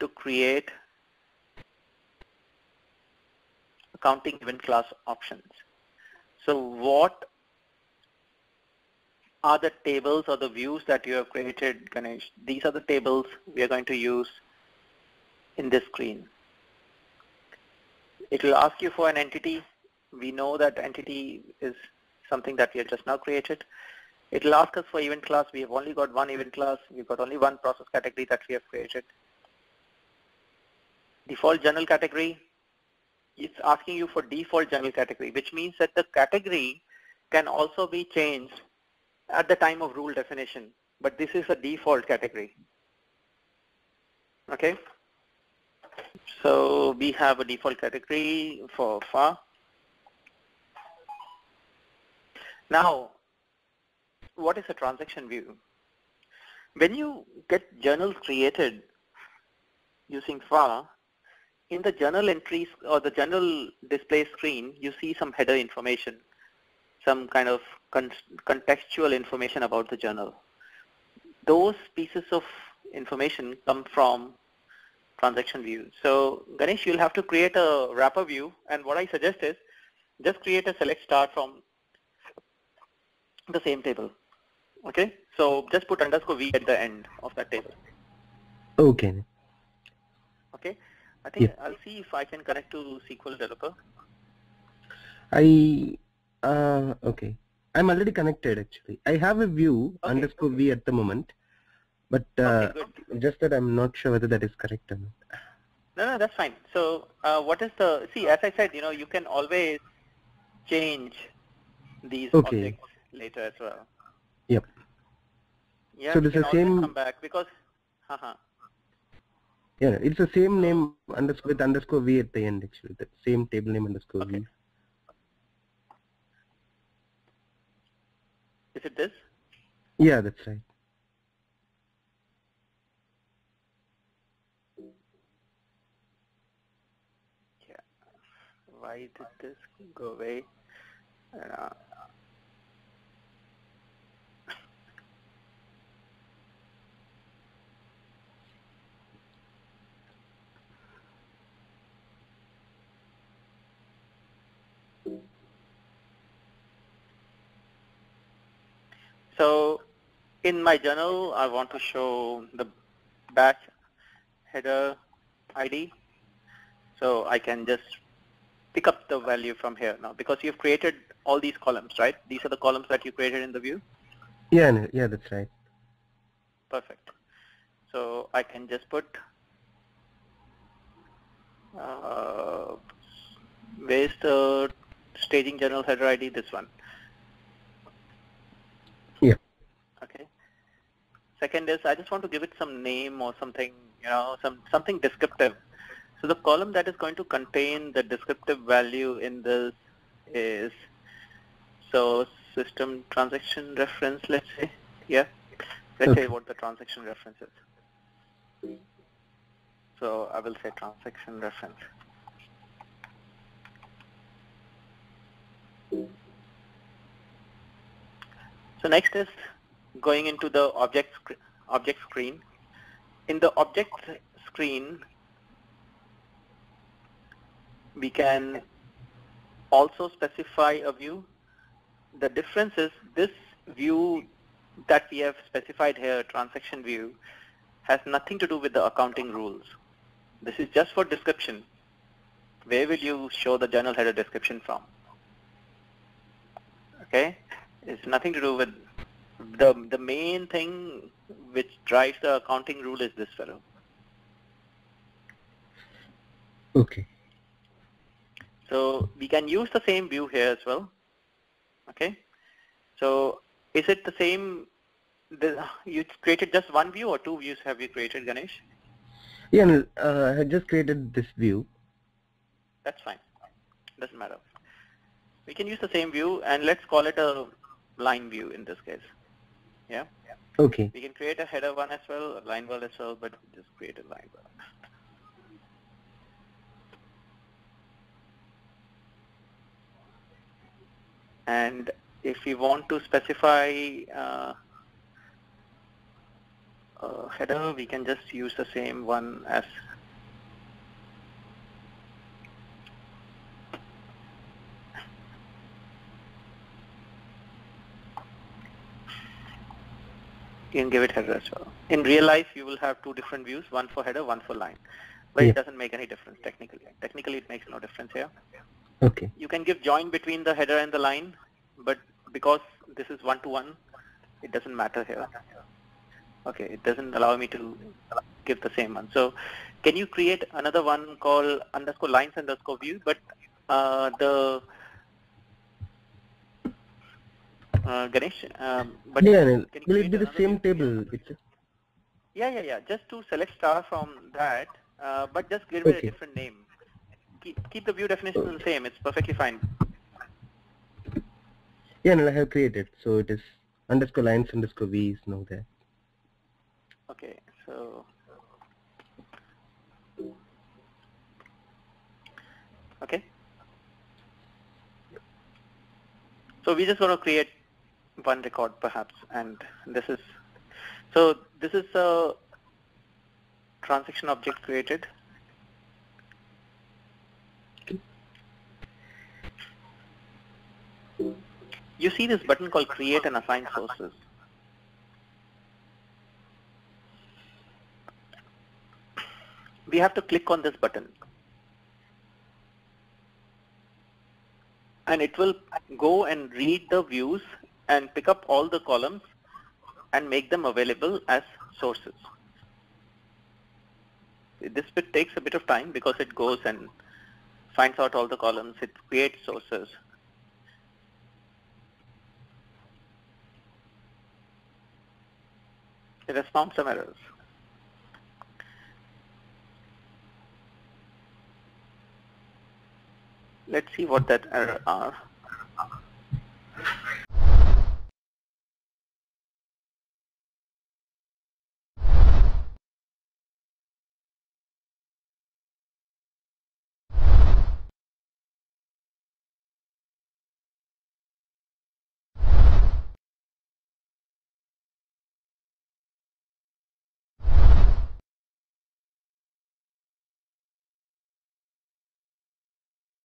to create accounting event class options. So what are the tables or the views that you have created, Ganesh? These are the tables we are going to use in this screen. It will ask you for an entity. We know that entity is something that we have just now created. It will ask us for event class. We have only got one event class. We've got only one process category that we have created. Default general category, it's asking you for default general category, which means that the category can also be changed at the time of rule definition, but this is a default category. Okay. So we have a default category for FA. Now, what is a transaction view? When you get journals created using FA, in the journal entries or the journal display screen, you see some header information, some kind of con contextual information about the journal. Those pieces of information come from transaction view. So Ganesh, you'll have to create a wrapper view and what I suggest is just create a select star from the same table. Okay, so just put underscore V at the end of that table. Okay. I think. I'll see if I can connect to SQL Developer. I, uh, okay. I'm already connected actually. I have a view okay, underscore okay. V at the moment, but uh, okay, just that I'm not sure whether that is correct or not. No, no, that's fine. So uh, what is the, see, as I said, you know, you can always change these objects later as well. Yep. Yeah, so this is the same. Come back because, haha. Yeah, it's the same name underscore with underscore V at the end actually. The same table name underscore okay. V. Is it this? Yeah, that's right. Yeah. Why did this go away? Uh, So in my journal, I want to show the batch header ID. So I can just pick up the value from here now because you've created all these columns, right? These are the columns that you created in the view? Yeah, yeah, that's right. Perfect. So I can just put uh, where's the staging journal header ID? This one. Second is I just want to give it some name or something, you know, some something descriptive. So the column that is going to contain the descriptive value in this is so system transaction reference, let's say. Yeah. Let's okay. say what the transaction reference is. So I will say transaction reference. So next is going into the object, sc object screen. In the object screen, we can also specify a view. The difference is this view that we have specified here, transaction view, has nothing to do with the accounting rules. This is just for description. Where will you show the journal header description from? Okay, it's nothing to do with the the main thing which drives the accounting rule is this fellow. Okay. So we can use the same view here as well. Okay. So is it the same? The, you created just one view or two views have you created, Ganesh? Yeah, uh, I just created this view. That's fine. Doesn't matter. We can use the same view and let's call it a line view in this case. Yeah. Okay. We can create a header one as well, a line one as well, but just create a line one. And if we want to specify uh, uh, header, we can just use the same one as you can give it header as well. In real life, you will have two different views, one for header, one for line. But Yeah. it doesn't make any difference technically. Technically, it makes no difference here. Okay. You can give join between the header and the line, but because this is one-to-one, it doesn't matter here. Okay, it doesn't allow me to give the same one. So can you create another one called underscore lines underscore view, but uh, the uh, Ganesh, um, but yeah, will it be the same table? It's Yeah, yeah, yeah. Just to select star from that, uh, but just give it a different name. Keep, keep the view definition the same. It's perfectly fine. yeah, Anil, I have created. So it is underscore lines underscore v is now there. Okay, so okay. So we just want to create one record perhaps, and this is so this is a transaction object created. You see this button called create and assign sources. we have to click on this button and it will go and read the views and pick up all the columns and make them available as sources. This bit takes a bit of time because it goes and finds out all the columns, it creates sources. It has found some errors. Let's see what that error are.